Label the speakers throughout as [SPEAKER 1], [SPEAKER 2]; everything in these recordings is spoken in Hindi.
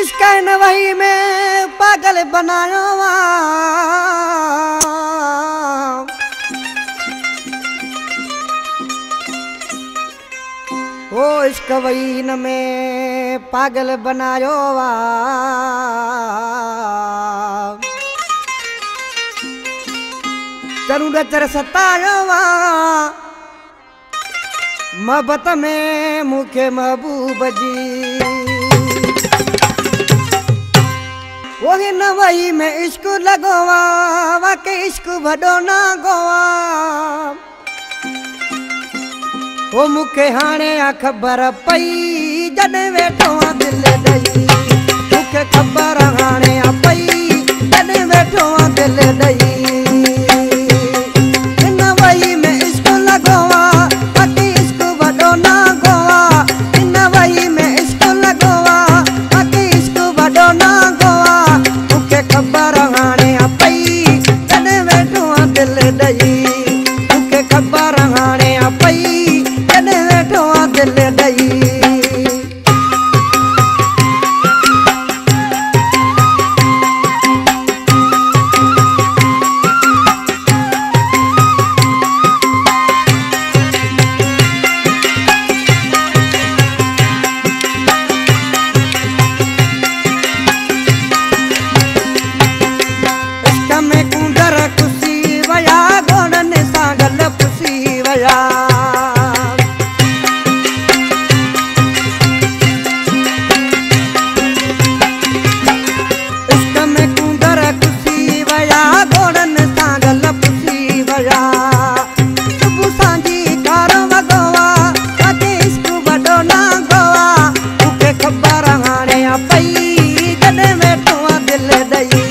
[SPEAKER 1] इस कहनवाई में पागल बनाया ओ इस कवैन में पागल बनायो वा तरुण चर सतायो वा मोहब्बत में मूंखे महबूब जी। ओही नवई में इश्क लगोवा वाके इश्क वॾो न गोवा। ओ मूंखे हाणे ख़बर पई, जॾहिं वेठो दिलि ॾई। में तुआ दिल दई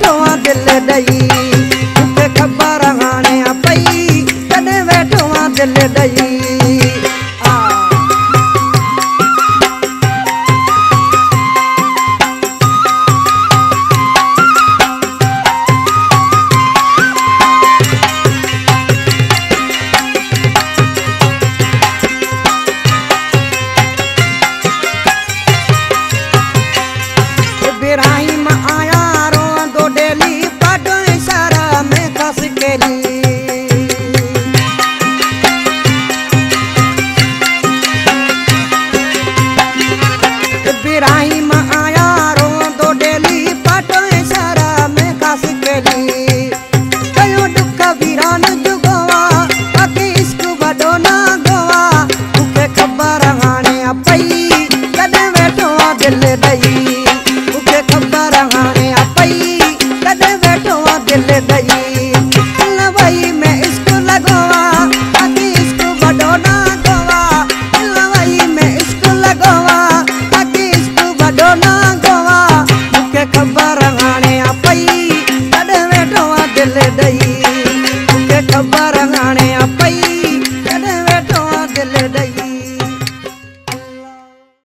[SPEAKER 1] बैठवा दिल रही ahí